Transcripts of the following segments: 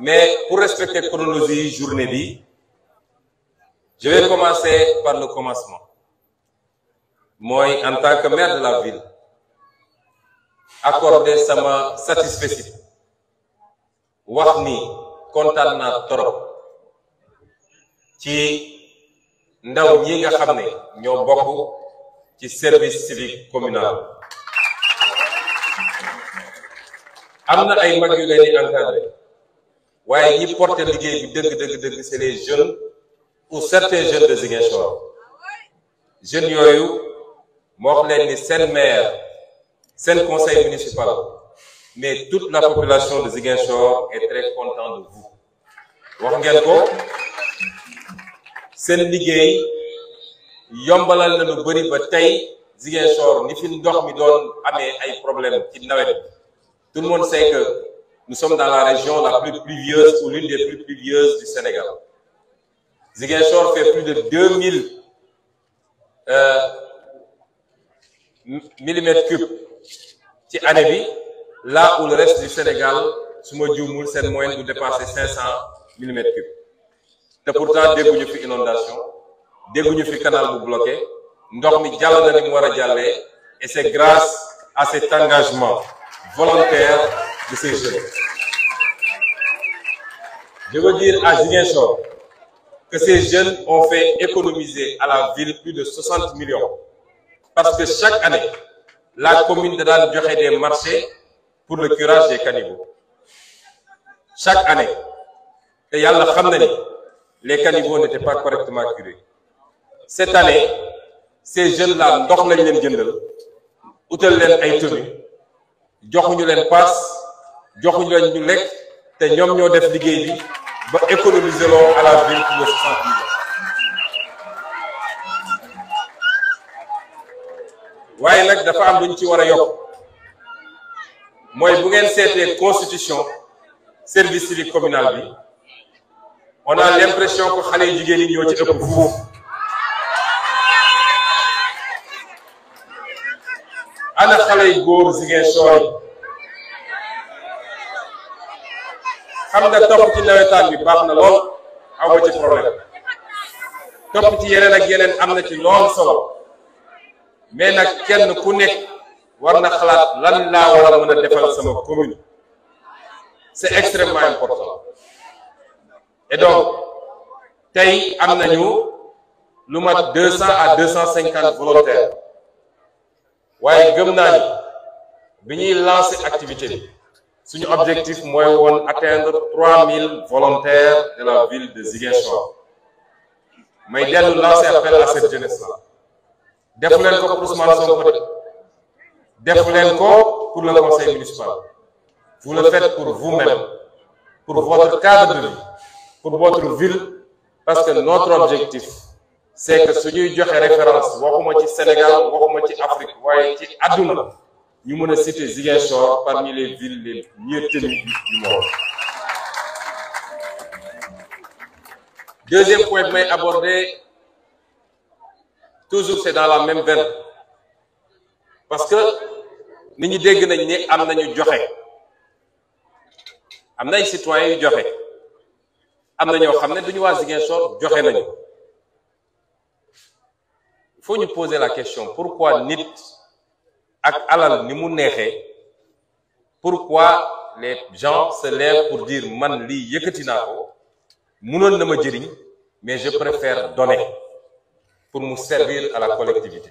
mais pour respecter chronologie journée je vais commencer par le commencement. Mooy en tant que maire de la ville accorder sama satisfecit wax ni kontaan naa torop ci ndaw service civique communal. Am ay mag waaye ñi porté liggéey bi dëgg dëgg dëgg c'est les jeunes ou certains jeunes de Ziguinchor. Jeunes yooyu moo wax leen ni seen maire seen conseil municipal mais toute la population de Ziguinchor est très content de vous. Wax ngeen ko? Seen liggéey yombalal na lu bëri ba tey Ziguinchor ni fi ndox mi doon amee ay problème tout le monde sait que nous sommes dans la région la plus pluvieuse ou l'une des plus pluvieuses du Sénégal. Ziguinchor fait plus de 2000 euh, millimètres cubes ci année là où le reste du Sénégal su ma juumul seen moyenne du dépasser 500 millimètres cubes. Te pourtant dégguñu fi inondation dégguñu fi canal bu bloqué ndox mi jàll na ni et c'est grâce à cet engagement volontaire de ces jeunes. Je veux dire à Ziguinchor que ces jeunes ont fait économiser à la ville plus de 60 millions. Parce que chaque année la commune da daan joxe des marchés pour le curage des caniveaux. Chaque année te yàlla xam na ni les caniveaux n'étaient pas correctement curés. Cette année ces jeunes là ndox lañ leen jëndal utal leen ay tenues joxuñu joxuñu leen ñu lekk te ñoom ñoo à la ville pour le 60 millions waaye nag dafa am lu ñu ci war a constitution service civique communal on a l'impression que xale yu jigéen ñi ñoo ci ëpp fuuf xam nga topp ci nawetaan bi baax na lool aw ma ci problème. Topp ci yeneen ak yeneen am na ci lool solo. Mais nag kenn ku nekk war na xalaat lan laa war a mën a defal sama commune. C'est extrêmement important. Et donc tey am nañu lu mat deux à deux cent cinquante volontaires. Waaye gëm naa ni bi ñuy lancer activité bi suñu objectif mooy woon atteindre trois mille volontaires de la ville de Ziguinchor. May dellu lancer appel à cette jeunesse là defu leen ko pour Ousmane Sonko pour le conseil municipal. Vous le faites pour vous-même pour votre cadre pour votre ville parce que notre objectif c'est que suñuy joxe référence waxuma ci Sénégal waxuma ci Afrique waaye ci àdduna ñu mën a citer Ziguinchor parmi les villes les mieux tenues du monde. Deuxième point bi may aborder toujours c'est dans la même veine. Parce que nit ñi dégg nañ ni am nañu joxe. Citoyens yu joxe. Am na ñoo xam ne duñu waa il faut ñu poser la question pourquoi nit ak alal ni mu pourquoi les gens se lèvent pour dire man lii yëkkati naa ko na ma jëriñ mais je préfère donner pour mu servir à la collectivité.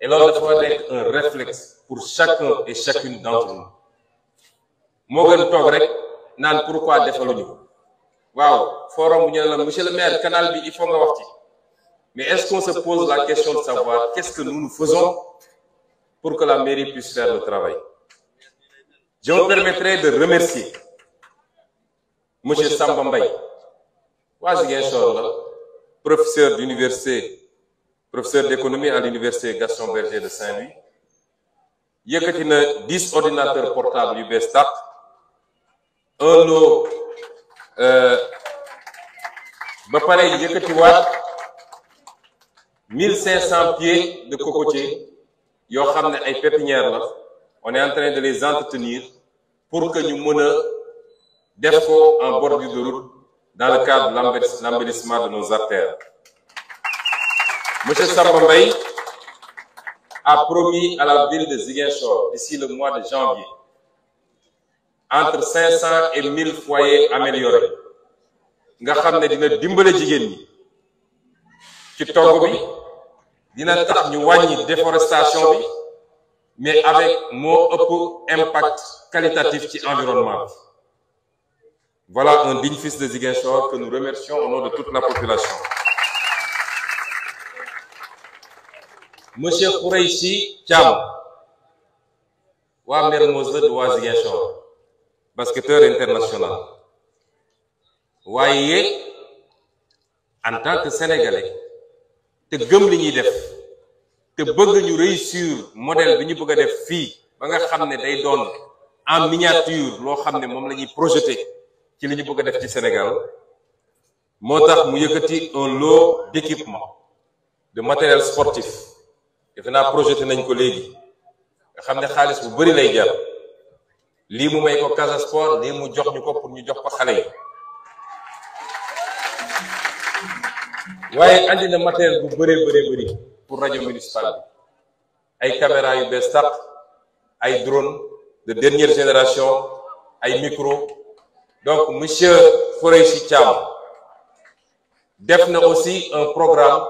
Et loolu dafa nekk un réflexe pour chacun et chacune d'entre nous. Moo gën toog rek naan pourquoi defaluñu waaw forum bu ñu ne la monsieur le maire canal bi il faut nga wax ci. Mais est-ce qu'on se pose la question de savoir qu'est-ce que nous nous faisons pour que la mairie puisse faire le travail. Je me permettrai de remercier monsieur Samba Mbaye. Waa Ziguinchor la professeur d'université professeur d'économie à l'université Gaston Berger de Saint-Louis. Yëkkati na dix ordinateurs portables tàq un lot ba pare yëkkati waat mille cinq cents pieds de cocotier yoo xam on est en train de les entretenir pour que ñu mën a def ko en bordure de route dans le cadre de l'embellissement de nos artères. Monsieur Samba Mbaye a promis à la ville de Ziguinchor d'ici le mois de janvier entre 500 et 1000 foyers améliorés dina tax ñu déforestation mais avec moo ëpp impact qualitatif ci environnement bi. Voilà un fils de Ziguinchor que nous remercions au nom de toute la population. Monsieur Khoureychi Thiam waa Mermoz la basketteur international. Waaye en tant que sénégalais te gëm li ñuy def. Te bëgg ñu réussir modèle bi ñu bëgg def fii ba nga xam ne day doon en miniature loo xam ne moom la ñuy projeté ci li ñu bëgg def ci Sénégal. Moo tax mu yëkkati un lot d'équipement de matériel sportif. Defe naa projeté nañ ko léegi. Nga xam bu bari lay jar. Lii mu may ko Casa Sport lii mu jox ñu ko pour ñu jox ko xale yi waaye andi na matériel bu bëree bëree bëri pour rajo municipal bi. Ay caméra yu bees tàq ay drone de dernière génération ay micro. Donc monsieur Khoureychi Thiam def aussi un programme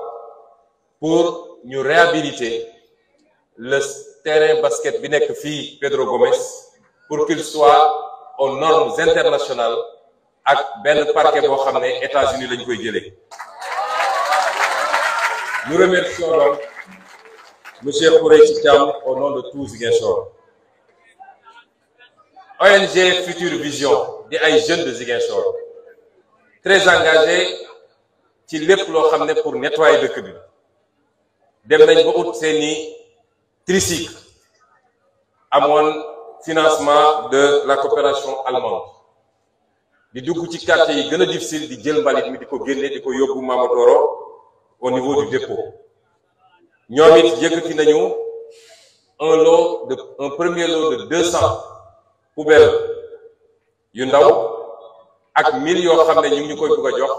pour ñu réhabiliter le terrain basket bi nekk fii Pedro Gomes pour qu'il soit aux normes internationales ak benn parquet boo xam ne États-Unis nous remercions donc monsieur Khoureychi Thiam au nom de tout Ziguinchor. ONG Future Vision di ay jeunes de Ziguinchor. Très engagés ci lépp loo xam ne pour nettoyer dëkk bi. Dem nañ ba ut seeni tricycle amoon financement de la coopération allemande. Di dugg ci quartier yi gën a difficile di jël mbalit mi di ko génne di Mamadoro au niveau du dépôt. ñoom it yëkkati nañu un lot de un premier lot de deux cents poubelles yu ndaw ak mille yoo xam ne ñu ngi ñu koy bëgg a jox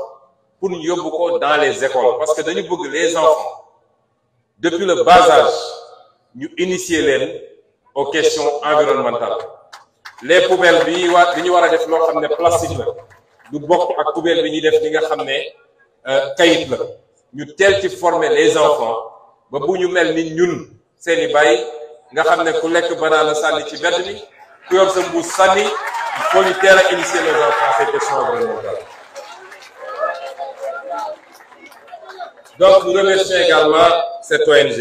pour ñu yóbbu ko dans les écoles. Parce que dañu bëgg les enfants. Depuis le bas âge ñu initier leen aux questions environnementales. Les poubelles bi waa bi ñu war a def loo xam ne plastique la. Du bokk ak poubelle bi ñuy def li nga xam ne kayit la ñu teel ci former les enfants ba bu ñu ñun seeni baay nga xam ku lekk banaana sànni ci mbedd mi ku yor sa mbuus sànni il faut les enfants ces questions donc nous remercions également cette ONG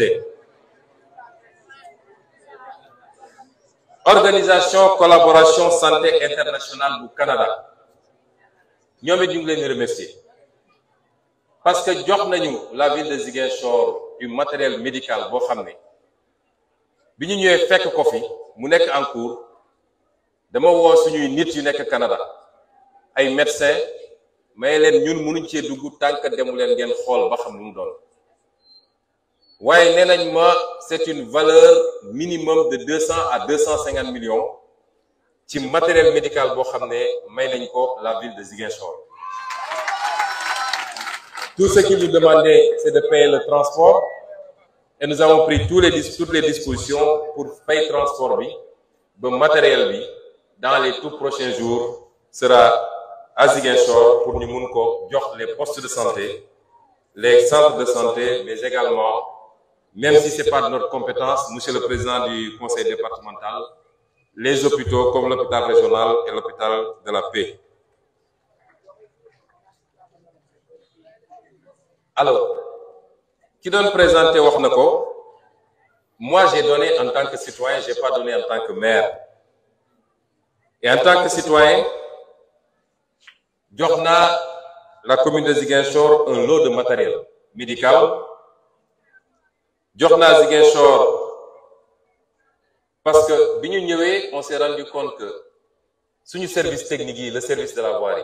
organisation collaboration santé internationale bu Canada. Ñoom it ñu parce que jox nañu la ville de Ziguinchor du matériel médical boo xam ne bi ñu ñëwee fekk ko fi mu nekk en cours dama woo suñuy nit yu nekk Canada ay médecins may leen ñun mënuñ cee dugg que demu leen ngeen xool ba xam lu doon. Waaye nee ma c'est une valeur minimum de deux cent à deux cent cinquante millions ci matériel médical boo xam may nañ ko la ville de Ziguinchor tout ce qu'ils nous demandaient c'est de payer le transport. Et nous avons pris toutes les dispositions pour payer transport bi ba matériel dans les tout prochains jours sera à Ziguinchor pour jox les postes de santé les centres de santé mais également même si c'est pas de notre compétence monsieur le président du conseil départemental les hôpitaux comme l'hôpital régional et l'hôpital de la Paix alors ki doon présenté wax na ko. Moi j'ai donné en tant que citoyen j'ai pas donné en tant que maire. Et en tant que citoyen jox naa la commune de Ziguinchor un lot de matériel médical. Jox naa Ziguinchor parce que on s'est rendu compte que suñu service technique le service de la voirie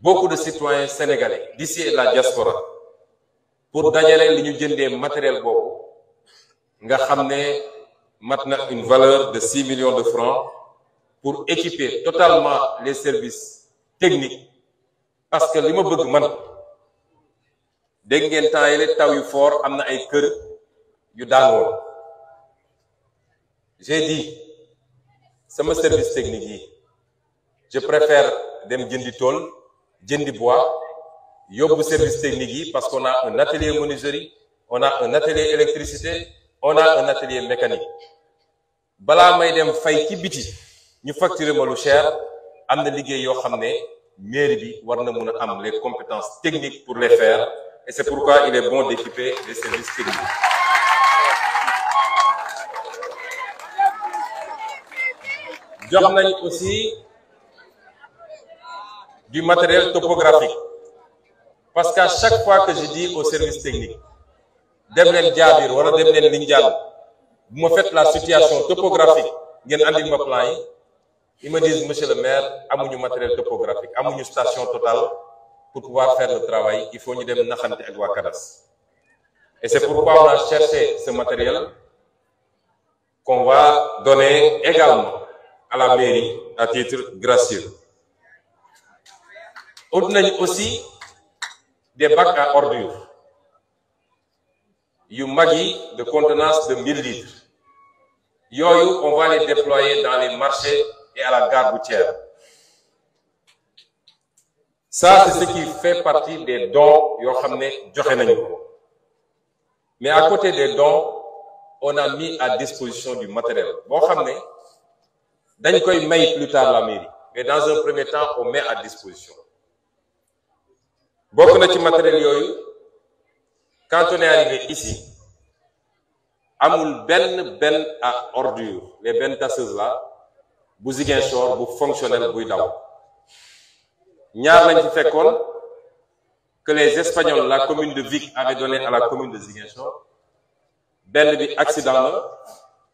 beaucoup de citoyens sénégalais d'ici la diaspora pour dajale li ñu jëndee matériel nga une valeur de six millions de francs pour équiper totalement les services techniques. Parce que li ma bëgg man dégg ngeen temps yële taw fort ay j'ai dit sama service technique je préfère dem jëndi jëndi bois yóbbu service technique parce qu'on a un atelier menuiserie on a un atelier électricité on a un atelier mécanique. Balaa may dem fay ci biti ñu facturer ma lu cher am na liggéey yoo ne mairie bi war na a am les compétences techniques pour les faire et c'est pourquoi il est bon d'équiper les services techniques. Jox nañ aussi du matériel topographique. Parce qu'à chaque fois que je dis au service technique dem leen jaabir wala dem leen Lindiane bu ma faites la situation topographique ils me disent monsieur le maire amuñu matériel topographique amuñu station totale. Pour pouvoir faire le travail il faut CADAS et c'est pourquoi on a cherché ce matériel qu'on va donner également à la mairie à titre gracieux ut nañ aussi des bacs à ordures yu mag de contenance de 1000 litres. On va les déployer dans les marchés et à la gare routière. Ça c'est ce qui fait partie des dons yoo mais à côté des dons on a mis à disposition du matériel plus tard la mairie. Mais dans un premier temps on met à disposition quand on est arrivé ici amul benn benn à ordure. Les bennes tasseuses là bu Ziguinchor bu fonctionnel buy daw. Ñaar lañ ci fekkoon que les Espagnols la commune de Vic avait donné à la commune de Ziguinchor. Benn bi accident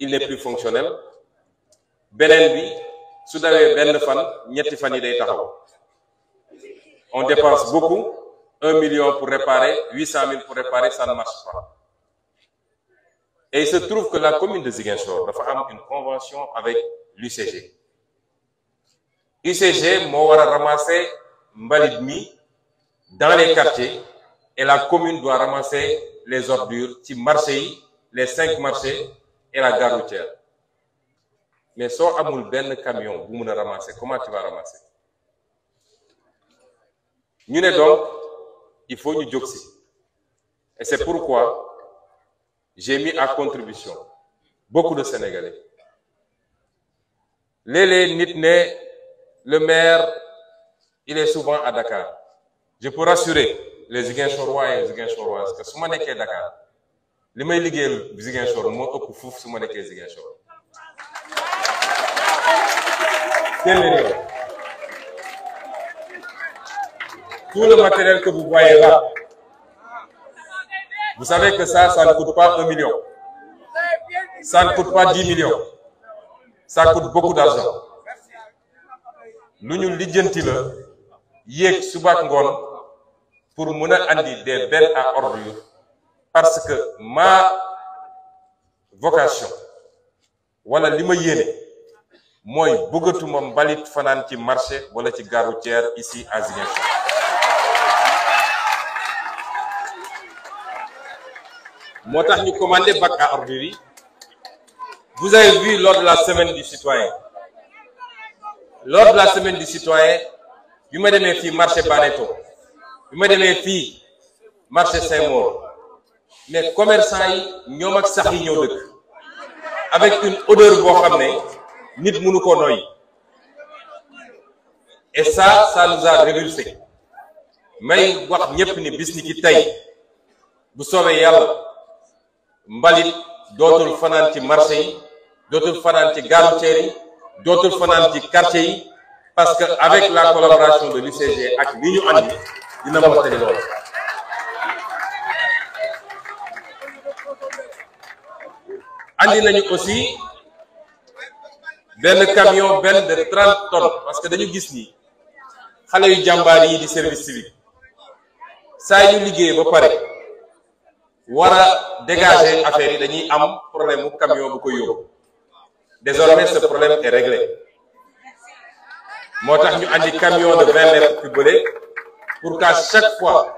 il n'est plus fonctionnel. Beneen bi su dawee benn fan ñetti fan yi day taxaw. On dépense beaucoup un million pour réparer huit cent mille pour réparer ça ne marche pas. Et il se trouve que la commune de Ziguinchor dafa am une convention avec l'UCG UCG moo war a ramasser dans les quartiers et la commune doit ramasser les ordures les cinq marchés et la gare routière. Mais soo amul benn camion bu mun a ramasser comment tu vas ramasser? Ñu ne donc il faut jóg si et c'est pourquoi j'ai mis à contribution beaucoup de Sénégalais. Léeg-léeg nit ne le maire il est souvent à Dakar. Je peux rassurer les Ziguinchorois et les Ziguinchoroises que su ma nekkee Dakar li may liggéeyal Ziguinchor moo ëpp fuuf su ma nekkee Ziguinchor. Téeméeri tout le matériel que vous voyez là vous savez que ça ça ne coûte pas un million. Ça ne coûte pas dix millions. Ça coûte beaucoup d'argent. Lu ñu pour mun a andi des bennes à ordures parce que ma vocation wala li ma yéene marché ici à moo tax ñu commandé bac à vous avez vu lors de la semaine du citoyen. Lors de la semaine du citoyen bi ma demee fii marché Baneto bi ma demee fii marché Saint-Maur mais commerçant yi ñoom ak sax yi ñoo dëkk. Avec une odeur boo xam ne nit mënu ko noyyi. Et ça ça nous a révulsé may wax ñépp ni bis ni ki tey bu soobee yàlla mbalit dootul fanaan ci marché yi dootul fanaan ci gare routière yi dootul fanaan ci quartier yi parce que avec la collaboration de l'UCG ak li ñu andi dina mottali loolu. Andi nañu aussi benn camion benn de trente tonnes parce que dañu gis ni xale yu jàmbaar yi di service civique saa yu liggéey ba pare war a dégager affaire yi dañuy am problème mu camion bu yóbbu. Désormais ce problème est réglé. Moo tax ñu andi camion de vingt mètres cubes pour qu'à chaque fois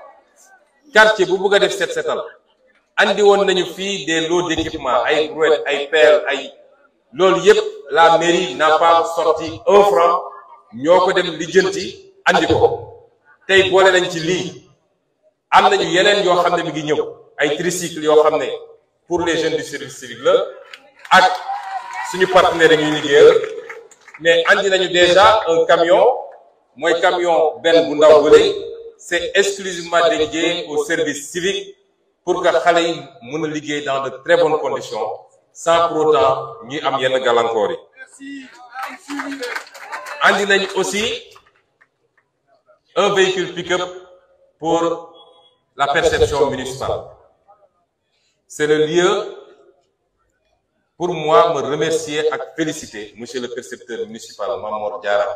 quartier bu bëgg a def set setal andi woon nañu fii des lots d'équipement ay brouettes ay pelles ay loolu yépp la mairie n'a pas sorti un franc ñoo ko dem lijjanti andi ko. Tey boole nañ ci lii. Am nañu yeneen yoo xam ne mi ngi ñëw ay tricycle yoo xam ne pour les jeunes du service civique la ak suñu partenaires yi mais andi nañu déjà un camion mooy camion benn bu ndaw c'est exclusivement dédié au service civique pour que xale yi mën a dans de très bonnes conditions sans pour autant ñuy am yenn gàllankoor yi. Andi nañu aussi un véhicule pick-up pour la perception municipale c'est le lieu pour moi me remercier ak féliciter monsieur le percepteur municipal Mamor Diarra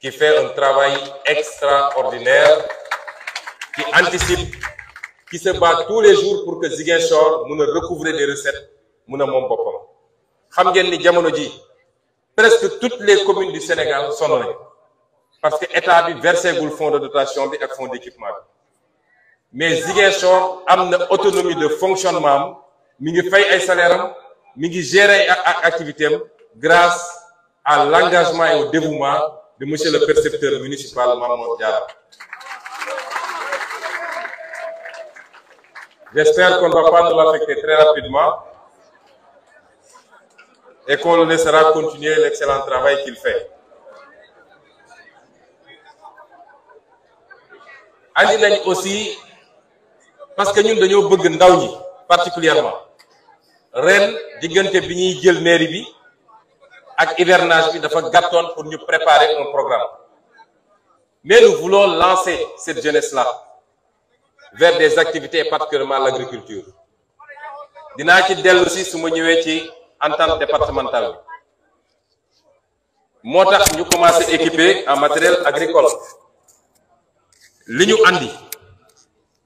qui fait un travail extraordinaire qui anticipe qui se bat tous les jours pour que Ziguinchor a recouvrer des recettes a jamono ji presque toutes les communes du Sénégal sonn nañu parce que état bi versé gul fonds de dotation ak fonds d'équipement mais Ziguinchor am na autonomie de fonctionnement am mi ngi fay ay salaire am mi ngi grâce à l'engagement et au dévouement de monsieur le percepteur municipal Mamadou Diarra J'espère qu'on ne va pas nous l'affecter très rapidement et qu'on laissera continuer l'excellent travail qu'il fait. aussi parce que ñun dañoo bëgg ndaw ñi particulièrement. Ren diggante bi jël mairie bi ak hivernage bi pour ñu préparer un programme. Mais nous voulons lancer cette jeunesse-là vers des activités particulièrement l'agriculture. Dinaa ci dellu si su ma ñëwee ci entente départementale bi moo équiper en matériel agricole. Li ñu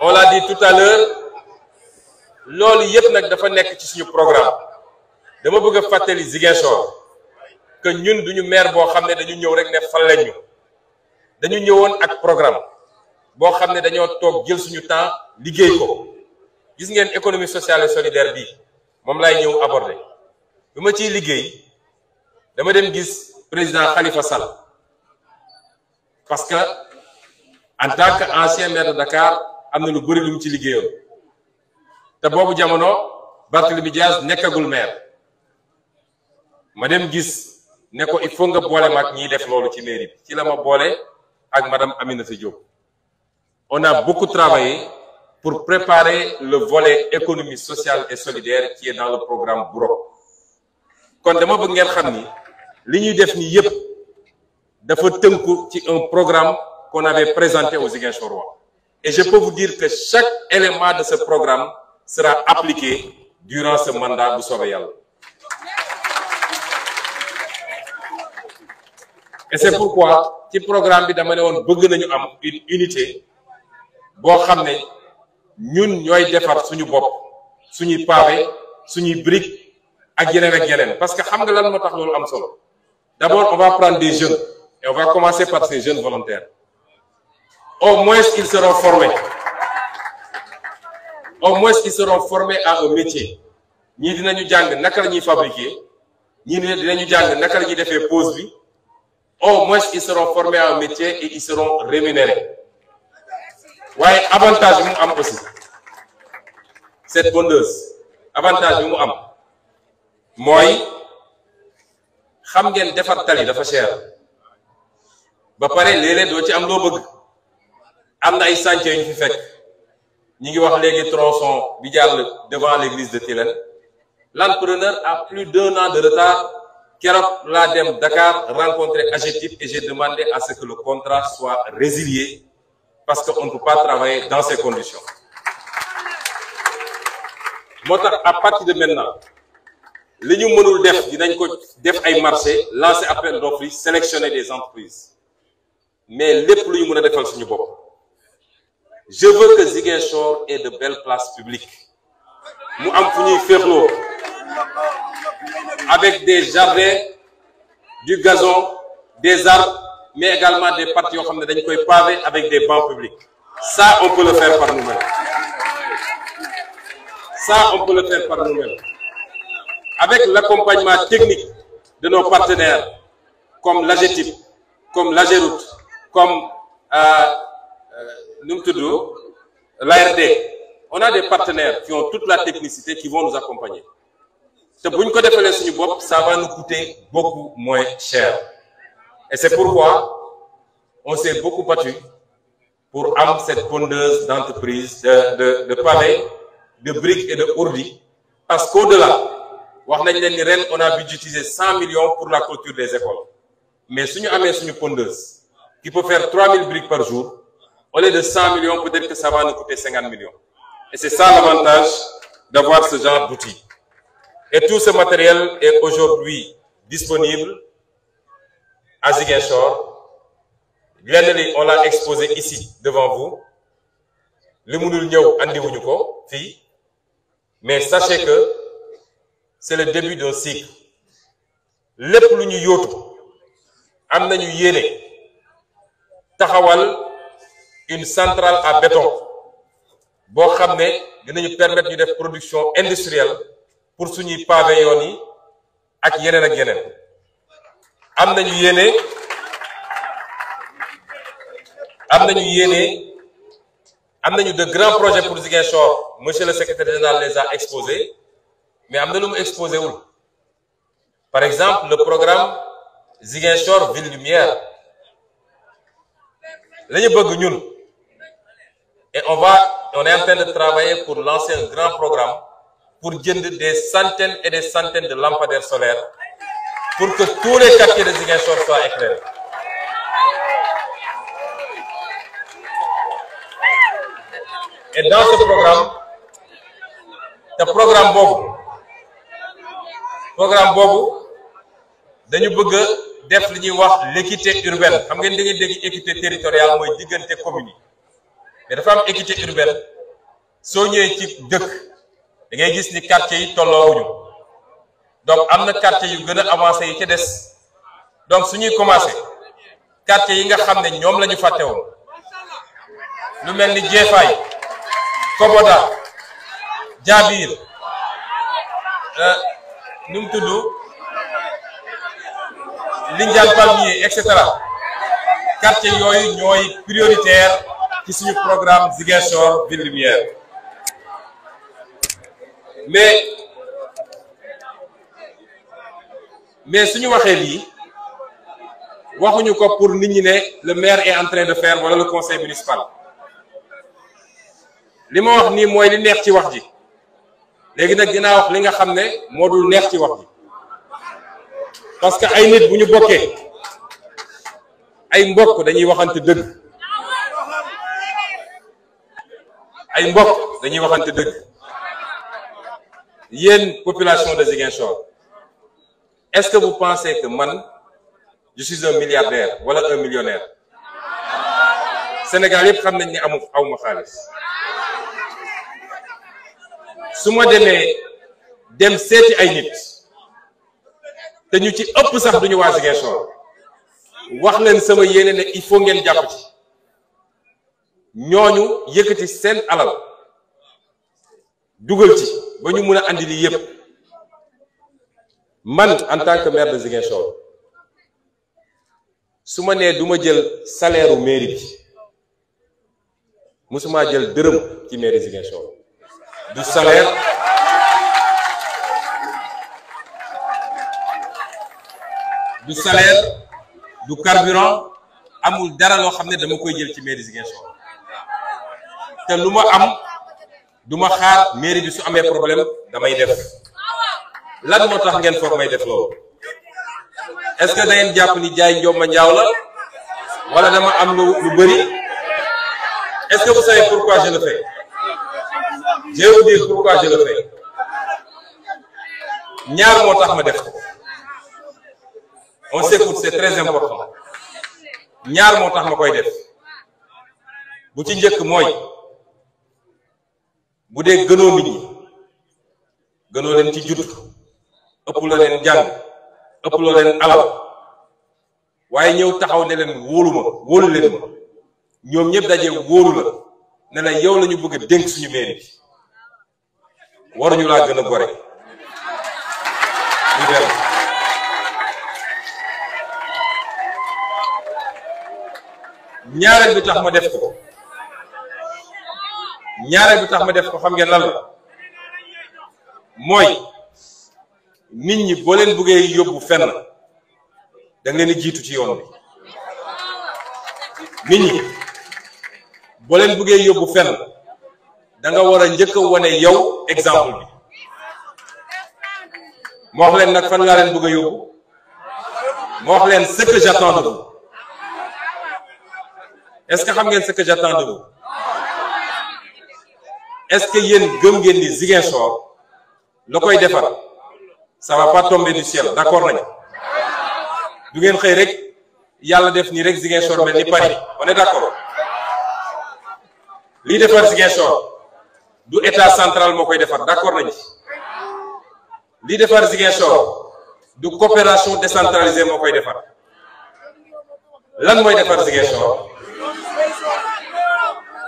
on l'a dit tout à l'heure loolu yépp nag dafa nekk ci suñu programme. Dama bëgg a fàttali que ñun duñu maire boo xam dañu ñëw rek ne fal lañu. Dañu ñëwoon ak programme boo xam ne économie sociale et solidaire laay ñëw aborder. Bi dama dem gis président Khalifa Sall. Parce que en tant que ancien maire de Dakar am na lu bëri lu mu ci liggéeyoon. Te boobu jamono Barthélémy Diaz nekkagul maire. Ma dem gis ne ko il faut nga boole ma ak ñiy def loolu ci ma boole madame Aminata Diop. On a beaucoup travaillé pour préparer le volet économie sociale et solidaire qui est dans le programme Burok kon dama bëgg ngeen xam li ñuy def nii yépp dafa tënku ci un programme qu'on avait présenté aux Ziguinchorois. Et je peux vous dire que chaque élément de ce programme sera appliqué durant ce mandat bu soobee et c'est pourquoi ci programme bi dama ne woon bëgg une unité boo xam ne ñun ñooy defar suñu bopp suñuy pavé suñuy brique ak yeneen parce que xam nga lan moo tax loolu am d'abord on va prendre des jeunes et on va commencer par ces jeunes volontaires. Au moins ils seront formés. Au moins ils seront formés à un métier. Ils seront formés à un métier et ils seront rémunérés. Waaye avantage bi mu am aussi cette pondeuse avantage bi mu am mooy xam ngeen defar tali dafa cher. Ba pare léeg-léeg doo ci am loo bëgg. Am na ay chantier ñu fi fekk. Ñi ngi wax léegi tronçon bi jàll devant l'église de Tilène. L'entrepreneur a plus d'un an de retard. Keroog laa dem Dakar rencontrer AGETIP et j'ai demandé à ce que le contrat soit résilié parce que on ne peut pas travailler dans ces conditions. Moo à partir de maintenant li ñu mënul def dinañ ko def ay marché lancer appel d'offres yi sélectionner des entreprises. Mais lépp lu ñu mën a defal suñu bopp. Je veux que Ziguinchor ait de belles places publiques. Mu am fu ñuy féexloo. Avec des jardins du gazon des arbres mais également des parties yoo xam ne dañ koy pavé avec des bancs publics. Ça on peut le faire par nous-mêmes. Ça on peut le faire par nous-mêmes avec l'accompagnement technique de nos partenaires comme l'AGETIP comme l'AGEROUTE comme mu tudd l'ARD on a des partenaires qui ont toute la technicité qui vont nous accompagner. Ça va nous coûter beaucoup moins cher. Et c'est pourquoi on s'est beaucoup battu pour am cette pondeuse d'entreprise de de de pavés de briques et de ourdi. Parce qu'au-delà on a budgétisé cent millions pour la clôture des écoles. Mais suñu amee suñu pondeuse qui peut faire trois mille briques par jour au lieu de cent millions peut-être que ça va nous coûter cinquante millions. Et c'est ça l'avantage d'avoir ce genre d'outils. Et tout ce matériel est aujourd'hui disponible à Ziguinchor. Lenn li on l'a exposé ici devant vous. Li mënul ñëw andiwuñu ko fii. Mais sachez que c'est le début d'un cycle. Lépp lu ñu une centrale à béton boo xam ne dinañu permettre production industrielle pour suñuy pavé yoon yi ak yeneen ak yeneen. Am nañu de grands projets pour Ziguinchor. Monsieur le secrétaire général les a exposés mais am exposé par exemple le programme Ziguinchor ville lumière. La bëgg et on va on est en train de travailler pour lancer un grand programme pour jënd des centaines et des centaines de lampadaires solaires pour que tous les quartiers de Ziguinchor soient éclairés. Et dans ce programme te programme boobu programme boobu dañu bëgg a def li ñuy wax l'équité urbaine. Xam ngeen da ngeen dégg équité territoriale mooy diggante commune yi. Dafa am équité urbaine. Soo ñëwee ci dëkk da ngay gis ni quartier yi tolloowuñu. Donc am na quartier yu gën a avancé yi ca des. Donc suñuy commencé quartier yi nga xam ne ñoom la fàtte woon. Lu mel ni Jeefaay Koboda Jaabir nu mu tudd Palmier et cetera. Quartier yooyu ñooy prioritaire ci suñu programme Ziguinchor Ville Lumière. Mais mais suñu waxee lii waxuñu ko pour nit ñi ne le maire est en train de faire le conseil municipal. Li ma wax nii ci wax ji léegi nag dinaa wax li nga xam ne neex ci wax ji parce que ay nit bu ñu bokkee ay mbokk dañuy waxante dëgg. Ay mbokk dañuy waxante dëgg. Yéen population de Ziguinchor est-ce que vous pensez que man je suis un milliardaire wala un millionnaire? Sénégal yëpp xam nañ ni amu awma xaalis su ma demee dem seeti ay nit te ñu ci ëpp sax duñu waa Ziguinchor. wax leen sama yéene ne il faut ngeen jàpp ci. ñooñu yëkkati seen alal dugal ci ba ñu mun a andi lii yépp. man en tant que Ziguinchor su ma nee du ma jël salaire u mairie bi jël dërëm ci mairie Ziguinchor. Du salaire. Du salaire du carburant amul dara loo xam ne dama koy jël ci mairie Ziguinchor. Te lu ma am du ma xaar mairie bi su amee problème damay def. Lan moo tax ngeen foog may def loolu? Est-ce que da ngeen jàpp ni jaay ma njaaw la? Wala dama am lu lu bëri est-ce que vous savez pourquoi je le je vais vous ñaar moo tax ma def ko. On s'écoute c'est ñaar moo tax ma koy def. Bu ci njëkk mooy bu dee gënoo nit ñi gënoo leen ci judd ëpp la leen jàng ëpp la leen alal waaye ñëw taxaw ne leen wóolu ma leen ma ñoom ñëpp daje wóolu la ne la yow la ñu bëgg dénk suñu mairie bi. Waruñu laa gën a gore. Ñu benn ñaareel bi tax ma def ko. Ñaareel bi tax ma def ko xam ngeen lan la. Mooy nit ñi boo leen bëggee yóbbu fenn da leen di jiitu ci yoon bi. Nit ñi boo leen bëggee yóbbu fenn da nga war a njëkk wane yow exemple bi. Moo wax leen nag fan laa leen bëgg a yóbbu. Moo wax leen ce que j'attends de vous. Est-ce que xam ngeen ce que j'attends de vous? Est-ce que yéen gëm ngeen ni Ziguinchor la koy defar? Ça va pas tomber du ciel d'accord nañu? Du ngeen xëy rek yàlla def nii rek Ziguinchor mel ni Paris. On est d'accord? Lii defar Ziguinchor du état central moo koy defar d'accord nañu lii defar Ziguinchor du coopération décentralisée moo koy defar. Lan mooy defar Ziguinchor?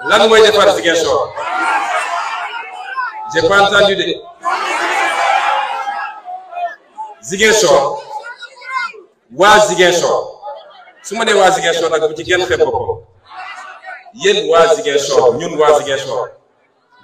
Lan mooy defar Ziguinchor? J'ai pas entendu de. Ziguinchor waa Ziguinchor. Su ma nee waa Ziguinchor nag bu ci kenn xeeb boppam. Yéen waa Ziguinchor ñun waa Ziguinchor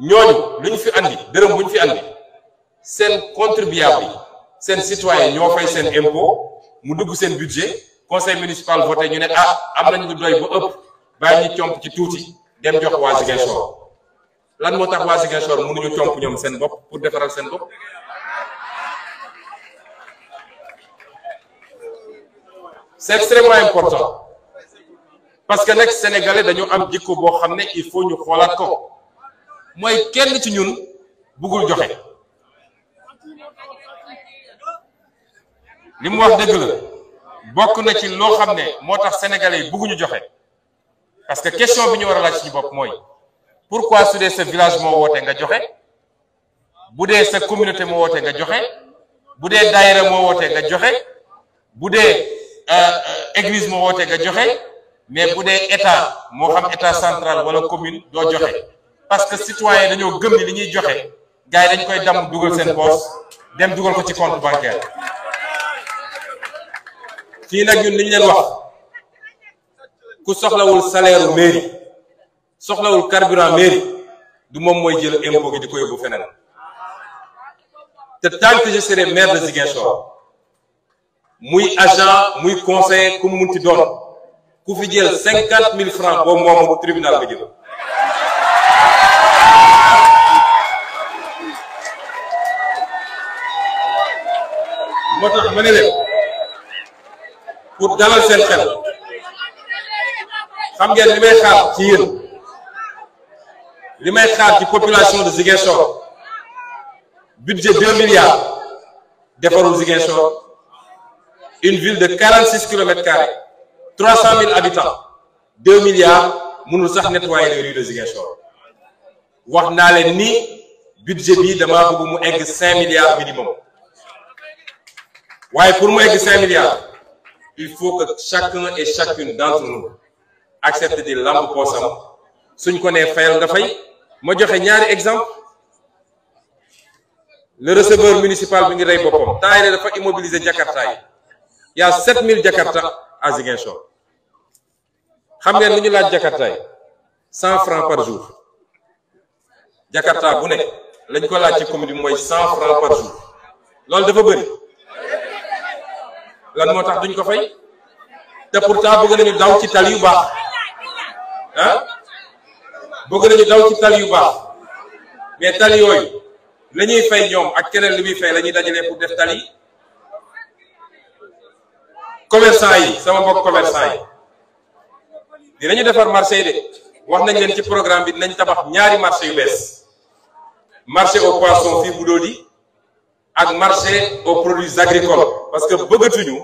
ñooñu lu ñu fi andi dërëm bu ñu fi andi seen contribuable yi seen citoyen ñoo fay impôt budget conseil municipal voté ñu ne ah am nañu lu doy ba ëpp bàyyi ñu comp ci tuuti dem pour defaral seen bopp? C'est extrêmement important. Parce que nag sénégalais dañu am jikko boo xam ne il faut ñu mooy kenn ci ñun bëggul joxe. Li wax la bokk na ci sénégalais bëgguñu parce que question bi ñu war a laaj mooy pourquoi su dee sa village moo woote nga joxe? Bu sa communauté moo woote nga bu dee église mais bu état moo état central wala commune doo joxe parce que citoyen dañoo gëm ni li ñuy dañ koy dem ko ci compte bancaire. Ñun leen wax ku soxlawul salaire mairie soxlawul carburant mairie du jël impôt tant que je serai maire de Ziguinchor muy agent muy conseiller ku mu munti doon ku fi jël cinquante mille francs tribunal pour dalal seen xel xam ngeen population de Ziguinchor budget deux milliards defarul Ziguinchor une ville de quarante six kilomètres carrés trois habitants deux milliards mënul sax nettoyer les rues de Ziguinchor wax naa leen ni budget bi damaa bëgg mu egg cinq milliards minimum. Waaye pour mu egg cinq milliards il faut que chacun et chacune d'entre nous accepte di lamb poosam. Suñ ko nee fayal nga fay. Ma joxe ñaari exemple. Le receveur municipal bi ngi rey boppam. Temps dafa immobiliser Jakarta yi. Y a 7000 Jakarta à Ziguinchor. Xam ngeen lu laaj Jakarta yi? 100 francs par jour Jakarta bu ne lañ ko laaj ci commune bi mooy cent francs par jour. Loolu dafa bëri. lan moo tax duñ ko fay? Te pourtant bëgg nañu daw ci tali yu baax. Ah bëgg nañu daw ci tali yu baax. Mais tali yooyu la ñuy fay ñoom ak keneen li muy fay la ñuy dajalee pour def tali. Commerçant yi sama mbokk commerçant yi dinañu defar marché yi de. Wax nañ leen ci programme bi dinañ tabax ñaari marché yu bees. Marché au poisson fii Budodi ak marché aux produits agricoles. Parce que bëggatuñu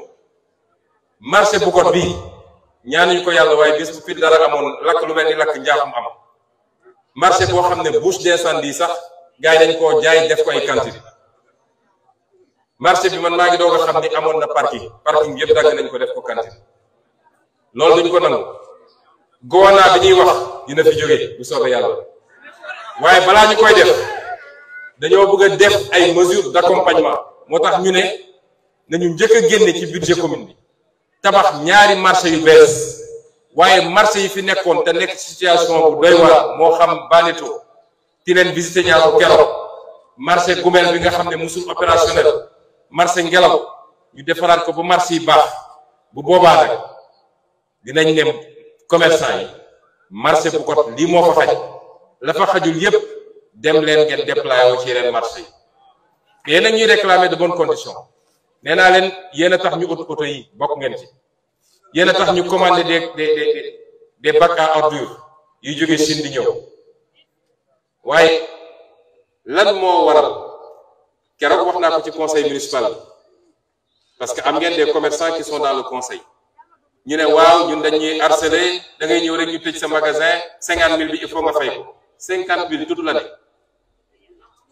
marché bu kot bii ñaanuñu ko yàlla waaye bis bu fi dara amoon lakk lu mel ni lakk njaaxum am. Marché boo xam ne bouche d'incendie sax gars yi dañ koo jaay def ko ay cantine marché bi man maa ngi doog a xam ni amoon na parking. Parking yëpp dagg nañ ko def ko cantine loolu duñ ko nangu. Gowanaa bi ñuy wax dina fi jógee bu soobee yàlla. Waaye balaa ñu koy def dañoo bëgg def ay mesures d'accompagnement. Moo tax ñu ne nañu njëkk a ci budget commune bi. Tabax ñaari marché yu bees. Waaye marché yi fi nekkoon te nekk situation bu doy waar moo xam Baneto ti leen visité ñaar ko keroog marché Gumel bi nga xam ne musul opérationnel marché Ngelaw ñu defaraat ko ba marché baax. Bu boobaa nag dinañ ne commerçant yi marché bu kot lii moo fa xaj. La fa xajul yépp dem leen ngeen déployé marché de bonnes conditions. A yi a commandé des des des des bacs à ordures waaye lan waral? Conseil municipal parce que am ngeen des commerçants qui sont dans le conseil. Ñu ne waaw ñun dañuy harceler da ngay ñëw rek ñu cinquante mille bi il faut nga fay toute l'année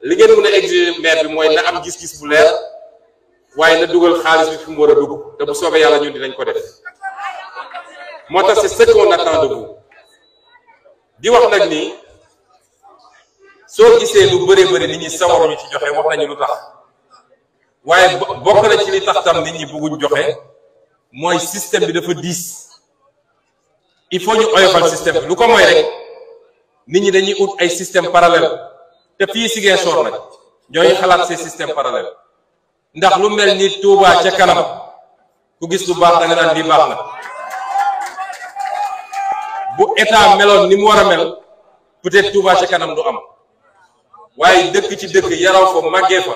li ngeen mën a exiger maire bi mooy na am gis-gis bu leer waaye na dugal xaalis a c'est ce qu'on attend de vous. Di wax nag ni soo gisee lu bëree bëri nit ñi sawaruñu ci joxe wax nañu lu tax. Waaye bokk na ci li bëgguñ joxe mooy système il faut système parallèle te fii Ziguinchor nag ñooy xalaat ces systèmes parallèles ndax lu mel ni Touba ca kanam ku gis lu baax da nga naan lii baax na. Bu état meloon ni mu war a mel peut-être Touba ca kanam du am. Waaye dëkk ci dëkk yaraw fa màggee fa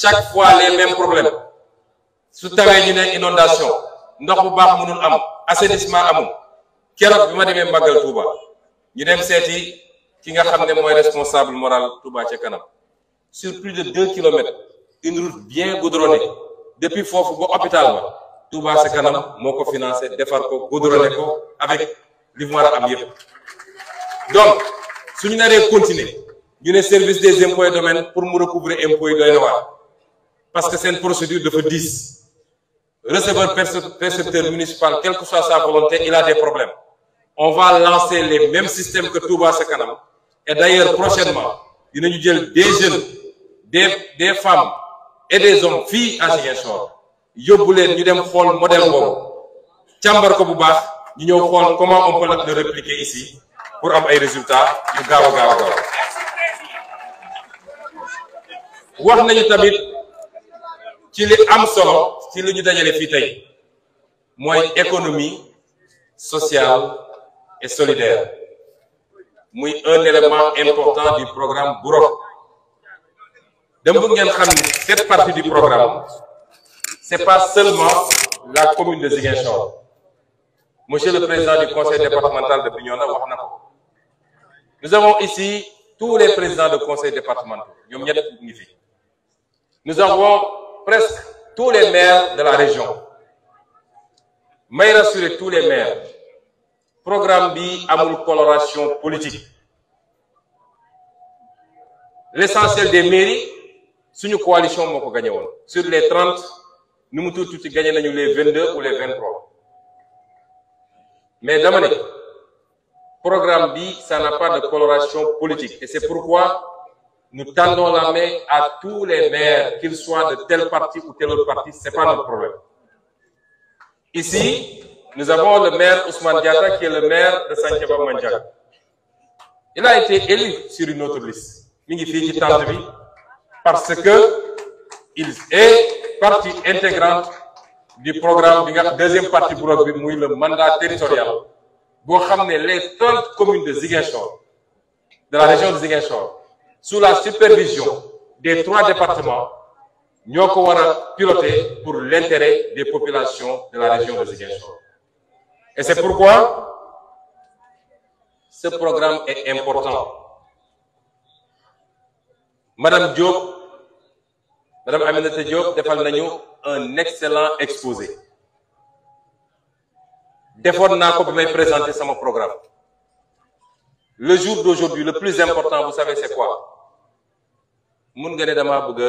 chaque fois les mêmes problèmes. Su tawee ñu ne inondation ndox bu baax mënul am assainissement amul. Keroog bi ma demee màggal Touba ñu dem seeti ki nga xam ne mooy responsable moral Touba ca sur plus de deux kilomètres une route bien goudronnée depuis foofu ba hôpital ba Touba ca financé goudronné avec li mu war a am yëpp donc suñu naree continuer ñu service des impôts et domaines pour mu recouvrer impôts yi doy parce que seen procédure dafa diis receveur percepteur municipal, quelle que soit sa volonté, il a des problèmes. On va lancer les mêmes systèmes que Touba Sekanam. Et d'ailleurs, prochainement, il a des jeunes, des, des femmes et des hommes, filles à Ziguinchor. yóbbu leen ñu dem xool modèle boobu. Càmbar ko bu baax ñu ñëw xool comment on peut le répliquer ici pour am ay résultats yu gaaw a gaaw a gaaw. Wax nañu tamit ci li am solo ci li ñu dajale fii tey mooy économie sociale et solidaire muy un élément important du programme Burok cette partie du programme c'est pas seulement la commune de Ziguinchor. Monsieur le président du conseil départemental de Bignona nous avons ici tous les présidents de conseil départemental. Nous avons presque tous les maires de la région. May rassurer tous les maires programme bi amul coloration politique. L'essentiel des mairies suñu coalition moo ko gagné sur les trente nu mu tuuti tuuti gagné les vingt deux ou les vingt trois mais dama programme bi ça n'a pas de coloration politique. Et c'est pourquoi nous tendons la main à tous les maires qu'ils soient de tel parti ou tel autre parti. C'est pas notre problème. Ici nous avons le maire Ousmane Diatta qui est le maire de Santhiaba Mandiaga il a été élu sur une autre liste. Parce que il est partie intégrante du programme deuxième partie muy le mandat territorial xam ne les trente communes de Ziguinchor de la région de Ziguinchor sous la supervision des trois départements ñoo ko war a piloter pour l'intérêt des populations de la région de Ziguinchor et c'est pourquoi ce programme est important. Madame Diop Madame Aminata Diop defal nañu un excellent exposé. Defoon naa ko bi may présenter sama programme. Le jour d'aujourd'hui le plus important vous savez c'est quoi? Mun nga ne damaa bëgg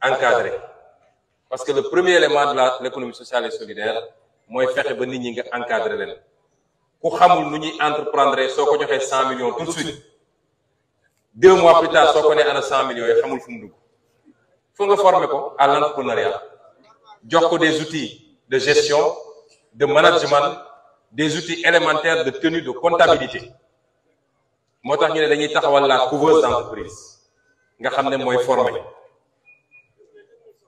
a encadrer. Parce que le premier élément de l'économie sociale et solidaire mooy fexe ba nit ñi nga encadrer leen. Ku xamul nu ñuy entreprendre soo ko joxee cent millions tout de suite deux mois plus tard soo ko nee ana millions yi xamul fu mu dugg. Faut nga former ko à l'entrepreneuriat. Jox ko des outils de gestion de management des outils élémentaires de tenue de comptabilité. Moo tax ñu ne dañuy taxawal la couveuse d'entreprise. Nga xam ne mooy former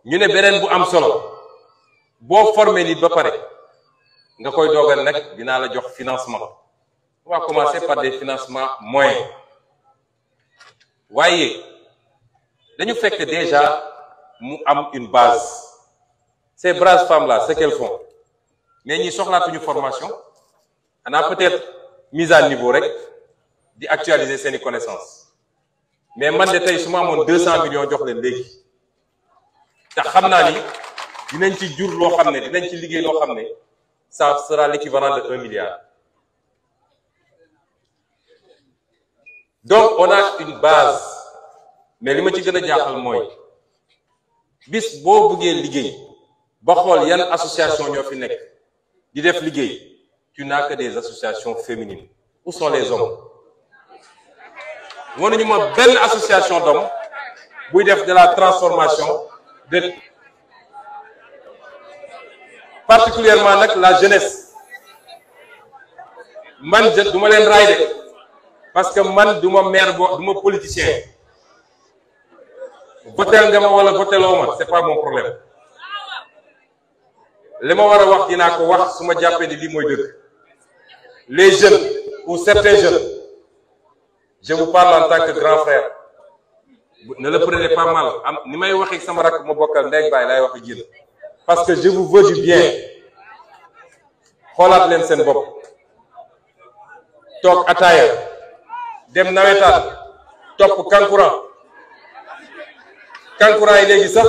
ñu ne beneen bu am solo. Boo former nit ba nga koy doogal nag dinaa la jox financement. On va commencer par des financements moyens. waaye dañu fekk déjà mu am une base. Ces braves femmes là ce qu'elles font. mais ñi soxlaatuñu formation. xanaa peut-être mise à niveau rek di actualiser seeni connaissances. Mais man de tey su ma amoon deux cent millions jox leen léegi. te xam naa ni dinañ ci jur loo xam ne dinañ ci liggéey loo xam ne ça sera l'équivalent de un milliard. Donc on a une base. Mais li ma ci gën a jaaxal mooy bis boo bëggee liggéey ba xool yan association ñoo fi nekk di def tu n'as que des associations féminines. Où sont les hommes? Wanuñu ma benn association d'hommes buy def de la transformation particulièrement nag la jeunesse. Man je du ma leen de parce que man du ma maire bo du ma politicien. Votel nga ma wala voteloo ma c'est pas mon problème. Li ma war a wax dinaa ko wax su ma jàppee ni lii mooy les jeunes ou certains jeunes je vous parle en tant que grand frère. Ne le prenez pas mal. Am ni may waxee sama rakk ma bokkal ndey baay laay wax ak parce que je vous veux du bien. xoolaat leen seen bopp. toog ataaya. dem nawetaan. Topp kankurang. Kankurang yi léegi sax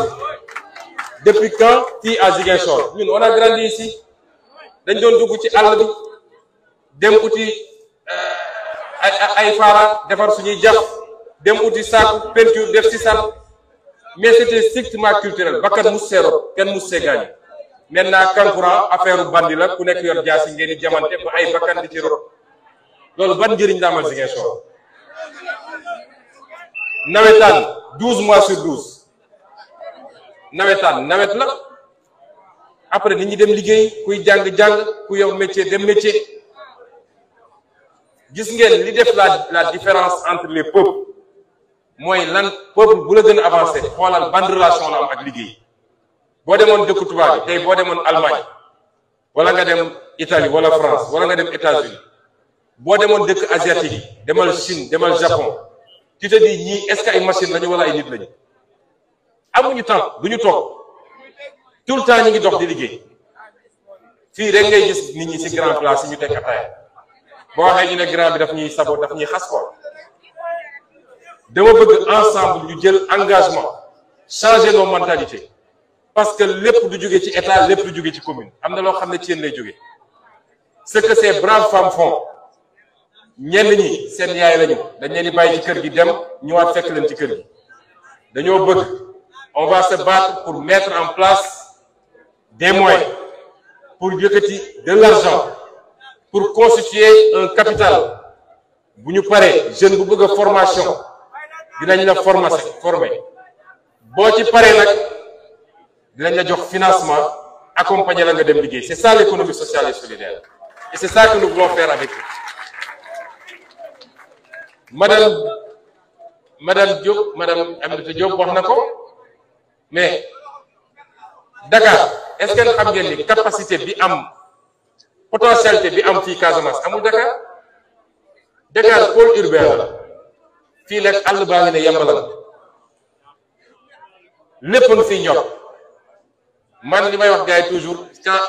depuis quand fii à Ziguinchor? Ñun on a grandi ici. Dañ doon dugg ci àll bi dem uti ay ay faara defar suñuy jàpp dem uti saaku peinture def ci sal mais c'était strictement culturel. Bakkan mus see rot kenn mus see gaañu maintenant kankuran affaire bandi la ku nekk yor jaasi ngeen di jamante ba ay bakkan di ci rot. Loolu ban njëriñ la amal Ziguinchor? Nawetaan douze mois sur douze. Nawetaan nawet la. Après nit ñi dem liggéey kuy jàng-jàng ku yow métier dem métier. Gis ngeen li def la la différence entre les peuples. Mooy lan peuple bu la gën a avancé xoolal ban relation la am ak liggéey boo demoon dëkku tubaab bi tey boo Allemagne. Wala nga dem Italie wala France wala nga dem États-Unis. Boo demoon dëkk asiatique demal Chine demal Japon. Tu te dis ñii est-ce que ay machine lañu wala ay nit lañu? Amuñu temps duñu toog. Tout le temps ñu ngi dox di liggéey. Fii rek ngay gis nit ñi ci grand place ñu teg ñu ne grand bi daf ñuy sabo daf ñuy dama bëgg ensemble ñu jël engagement changer nos mentalités. Parce que lépp du jóge ci état lépp du jóge ci commune. Am na loo xam ne ce que ces braves femmes font ñenn ñi seen yaay lañu dañ leen di bàyyi ci kër gi dem on va se battre pour mettre en place des moyens pour yëkkati de l'argent pour constituer un capital. Bu ñu paree jeune bu bëgg a formation dinañ la former former. Boo ci dinañ la financement la nga c'est ça l'économie sociale et solidaire. Et c'est ça que nous voulons faire avec vous. Madame madame Diop madame Aminata Diop mais Dakar est-ce que xam ngeen ni capacité bi am potentialité bi am fii Casamance amul Dakar? Dakar pôle urbain fii nag àll baa ngi ne yembalal lépp nga fiy ñor man li may wax gars yi toujours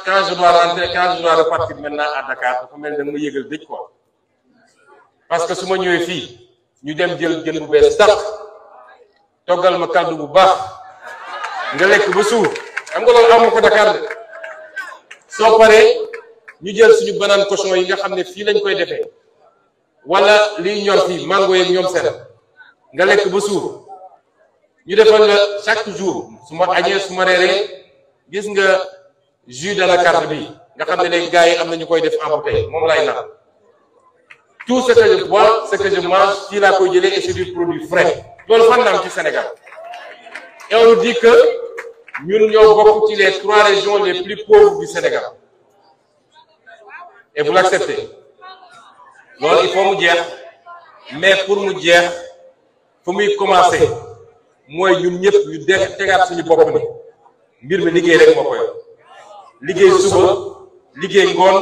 quand je dois rentrer quand je dois repartir maintenant à Dakar dafa mel da ma dëj quoi. Parce que su ma ñëwee fii ñu dem jël jën bu bees tax toggal ma kaldu bu baax nga lekk ba suur. Xam nga loolu amu ko Dakar de. Soo paree ñu jël suñu banaan cochon yi nga xam ne fii lañ koy defee. Wala liy ñor fii mango yeeg ñoom seen nga lekk ba suur ñu defal la chaque jour su ma añee su ma reeree gis nga jus de la carte bi nga xam ne léegi gars yi am na ñu koy def en bouteille moom lay naan tout ce que je bois ce que je mange fii laa koy jëlee et c'est du produit frais loolu fan la am ci Sénégal et on dit que ñun ñoo bokk ci les trois régions les plus pauvres du Sénégal et vous l'acceptez loolu il faut mu jeex mais pour mu jeex fu muy commencer mooy ñun ñëpp ñu def tegaat suñu bopp ni mbir mi liggéey rek moo ko yor. liggéey suba liggéey ngoon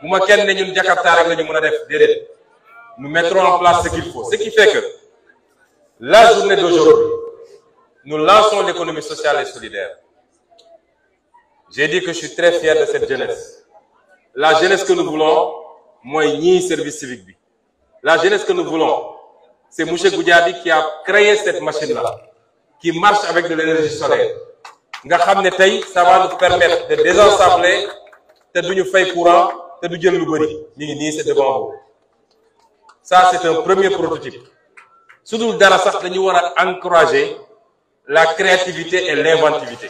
bu ma kenn ne ñun Jakarta rek la ñu mën a def déedéet. Nous mettrons en place ce qu'il faut. Ce qui fait que la journée d'aujourd'hui nous lançons l'économie sociale et solidaire. J'ai dit que je suis très fier de cette jeunesse. La jeunesse que nous voulons mooy ñii service civique la jeunesse que nous voulons c'est monsieur Goudiaby qui a créé cette machine-là qui marche avec de l'énergie solaire. Ne ça va nous permettre de désensabler te duñu fay courant bëri ñu ngi nii c'est devant vous. Ça c'est un premier prototype. Su dul dara sax dañu war a encourager la créativité et l'inventivité.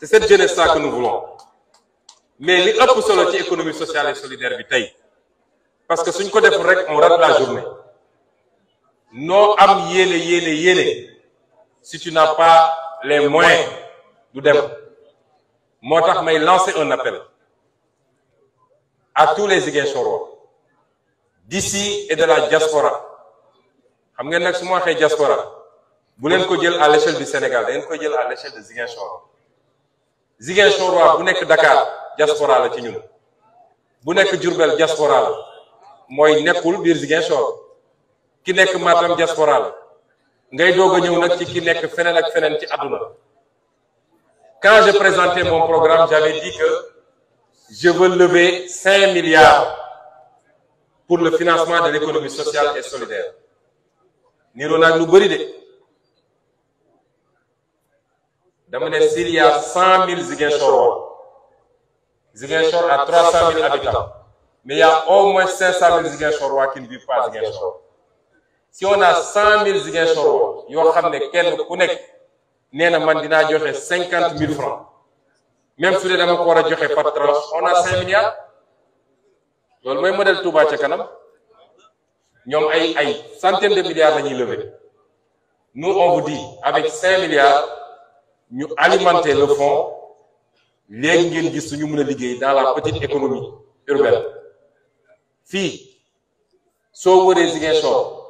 C'est cette jeunesse-là que nous voulons. Mais li ëpp solo ci économie sociale et solidaire parce que suñ ko def rek on rate la journée noo am yéene yéene yéene. Si tu n'as pas les moyens du dem. Moo tax may lancer un appel à tous les Ziguinchorois d'ici et de la diaspora. Xam ngeen nag su ma diaspora bu leen ko jël à l'échelle du Sénégal da ngeen jël à l'échelle de Ziguinchor. Ziguinchorois bu nekk Dakar diaspora la ci ñun. Bu nekk Diourbel diaspora la. Mooy nekkul biir Ziguinchor ki nekk Matam diaspora quand j'ai présenté mon programme j'avais dit que je veux lever cinq milliards pour le financement de l'économie sociale et solidaire. Niroo naag lu bëri de. Y a cent mille Ziguinchorois Ziguinchor a trois cent mille habitants. Mais il y a au moins cinq cent mille Ziguinchorois qui ne vivent pas à Ziguinchor si on a cent mille Ziguinchorois yoo xam ne kenn francs. Même su dee a joxe par tranche on a cinq milliards. Loolu mooy modèle Touba de milliards nous on vous dit avec cinq milliards ñu alimenter le fonds. Léegi ngeen gis dans la petite économie urbaine. Fii soo wëree Ziguinchor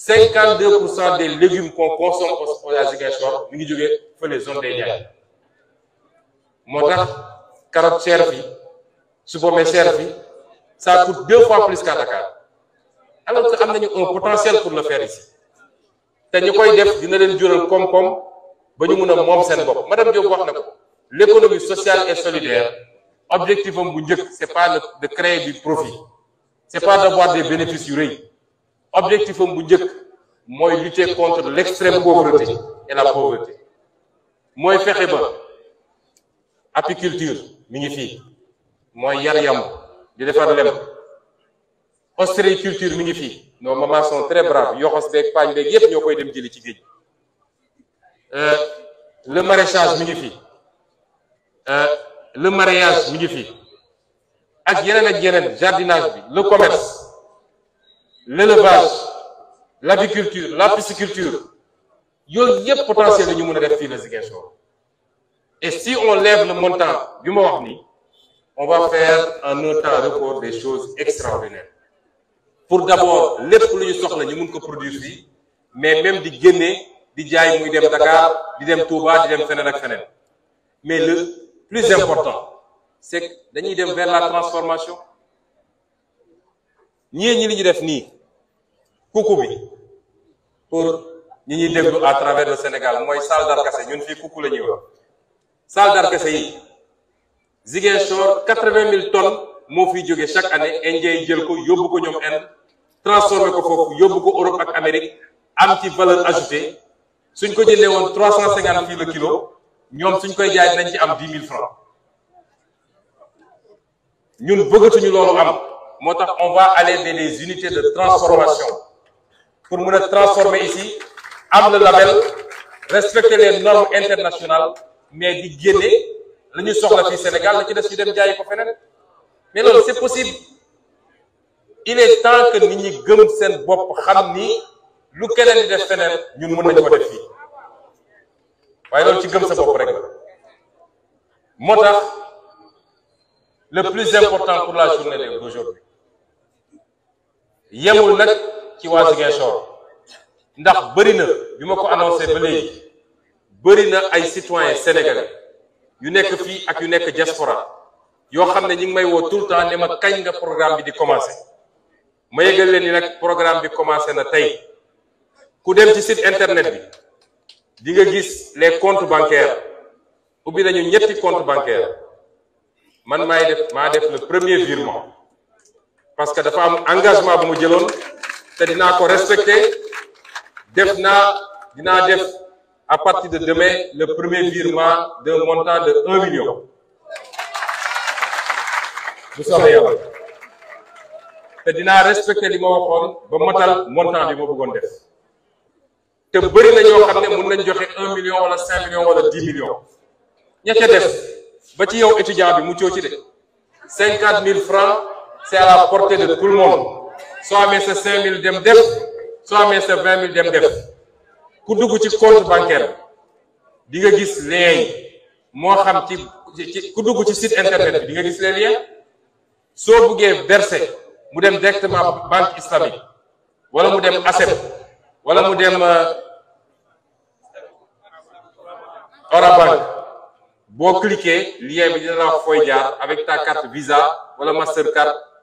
52 pour cent des légumes qu'on consomme au à Ziguinchor mi ngi jógee fële zone des Niayes. Moo tax carotte ça coûte deux fois plus qu'à Dakar. Alors que am nañu un potentiel pour le faire ici. Madame Diop l'économie sociale et solidaire objectif am bu njëkk c'est pas de créer du profit. C'est pas d'avoir des bénéfices yu rëy objectif am bu lutter contre l'extrême pauvreté et la pauvreté. Mooy fexe ba apiculture mi ngi fii. Mooy yar yamb di defar lem. Ostréiculture mi ngi fii. Nos mamans sont très braves. Yoxos beeg paañ beeg yépp ñoo koy dem jëli ci géej le maraîchage mi ngi fii. Le mareyage mi ngi fii. Ak yeneen ak yeneen jardinage bi le commerce l'élevage l'aviculture la pisciculture. Yooyu yépp potentiel la ñu mën a def fii la Ziguinchor. Et si on lève le montant bi ma wax nii on va faire en un temps record des choses extraordinaires. Pour d'abord lépp lu ñu soxla ñu mun ko produire fii mais même di génne di jaay muy dem Dakar di dem Touba di dem feneen ak feneen. Mais le plus important c'est que dañuy dem vers la transformation. Ñii ñi li ñu def nii pour ñi ñuy déglu à travers le Sénégal mooy salle d'arcassé ñun fii kuku la ñuy wax. Salle tonnes chaque année Indien yi jël ko yóbbu Europe Amérique am ci valeur ajoutée. Suñ ko jëndee woon trois cent cinquante fii le kilo francs. Ñun bëggatuñu on va aller vers des unités de transformation pour a transformer ici am le label respecter les normes internationales mais di génne la Sénégal la ci des ñu dem mais loolu c'est possible. Il est temps que nit ñi gëm seen bopp ni lu keneen di def feneen ñun mën nañ ko def fii. Waaye le plus important pour la journée d'aujourd'hui ci waa Ziguinchor. Annoncé citoyens sénégalais yu nekk ak diaspora yoo xam tout le temps ne programme bi di commencer ma programme bi commencé na ku dem internet les comptes bancaires. Ubbi nañu ñetti man def le premier virement. Parce que dafa am engagement bu te dinaa ko respecter def def à partir de demain le premier virement d'un montant de un million. Bu soobee yàlla te dinaa respecter li ba matal montant bi ma bëggoon def. Te bëri na ñoo xam ne mën nañ joxe un million wala cinq millions wala dix millions ña ca def ba ci étudiant bi mu coo ci de. Mille francs c'est à la portée de tout le monde soo amee sa cinq mille dem def. Soo amee sa vingt mille dem def. Ku dugg ci compte bancaire di nga gis lien yi. Moo xam ci ku dugg ci site internet di nga gis les liens. Soo buggee verser mu dem directement banque islamique. Wala mu dem ASEP wala mu dem Orabank boo cliquer lien bi dina la wax jaar avec ta carte Visa wala Mastercard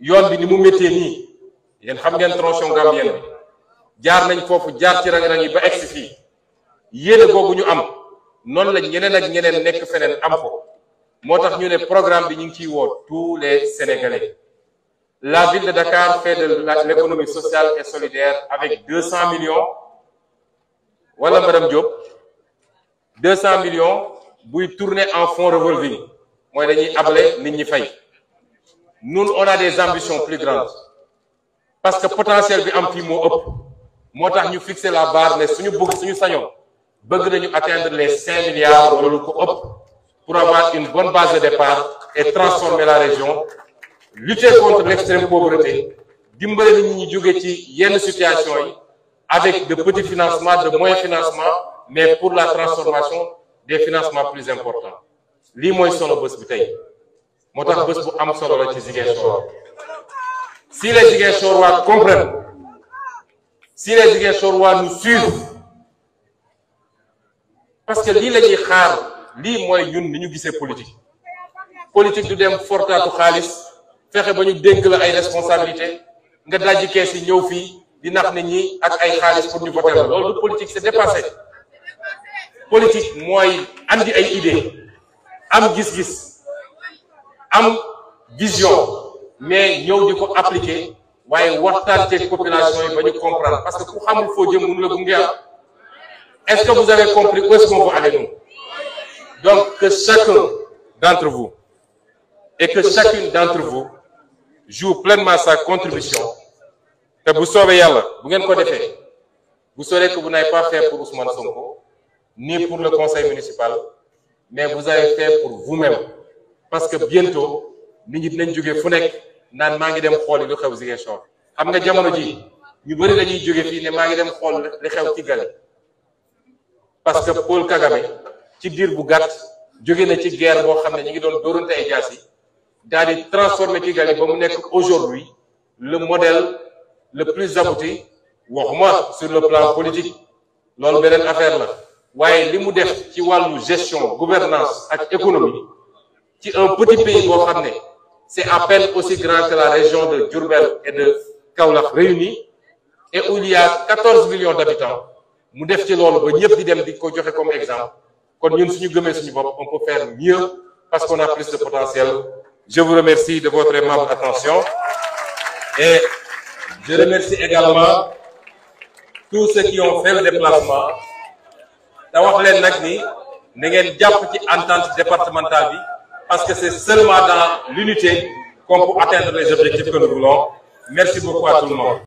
yoon bi ni mu la ville de Dakar fait de l'économie sociale et solidaire avec deux cent millions. Wala madame Diop deux millions buy tourner en fonds revolving nous on a des ambitions plus grandes. Parce que potentiel bi am fii moo ëpp. Moo fixer la barre ne suñu bëgg suñu sañoon bëgg atteindre les cinq milliards wala lu pour avoir une bonne base de départ et transformer la région lutter contre l'extrême pauvreté dimbale nit ñi jóge ci yenn situation avec de petits financements de moyens financements mais pour la transformation des financements plus importants. Lii mooy solo bés bi moo tax bés bu am solo la ci Ziguinchor. Si les Ziguinchorois comprennent si les Ziguinchorois nous suivent parce que lii la ñuy xaar lii mooy ñun ni ñu gisee politique. Politique du dem fortaatu xaalis fexe ba ñu dénk la ay responsabilité nga dajji kees yi ñëw fii di nax nit ñi ak ay xaalis pour ñu voter la. Loolu du politique c'est dépassé. Politique mooy andi ay idée am gis-gis vision mais ñëw di appliquer waaye waxtaan population yi comprendre. Parce que ku xamul foo jëm mënu la gunge am est-ce que vous avez compris où est-ce qu'on veut aller nous? Donc que chacun d'entre vous et que chacune d'entre vous joue pleinement sa contribution. Te bu soobee vous saurez que vous n'avez pas fait pour Ousmane Sonko ni pour le conseil municipal mais vous avez fait pour vous-même parce que bientôt nit ñi dinañ fu nekk naan maa ngi dem xooli lu xew Ziguinchor. Xam nga jamono ji ñu bëri dañuy jóge fii ne maa ngi dem xool li xew ci Kigali parce que Paul Kagame ci diir bu gàtt jóge na ci guerre boo xam ne ñu ngi doon dóorante ay jaas yi daal di transformer Kigali ba mu nekk aujourd'hui le modèle le plus abouti waxuma sur le plan politique loolu beneen affaire la. Waaye li mu def ci wàllu gestion gouvernance ak économie ci un petit pays boo xam ne c'est à peine aussi grand que la région de Diourbel et de Kaolack réunis et où il y a 14 millions d'habitants. Mu def ci loolu ba ñëpp di dem di ko joxe comme exemple. Kon ñun suñu gëmee suñu bopp on peut faire mieux parce qu'on a plus de potentiel. Je vous remercie de votre aimable attention. Et je remercie également tous ceux qui ont fait le déplacement. Te wax leen nag ni na ngeen jàpp ci entente départementale bi parce que c'est seulement dans l'unité qu'on peut atteindre les objectifs que nous voulons. Merci beaucoup à tout le monde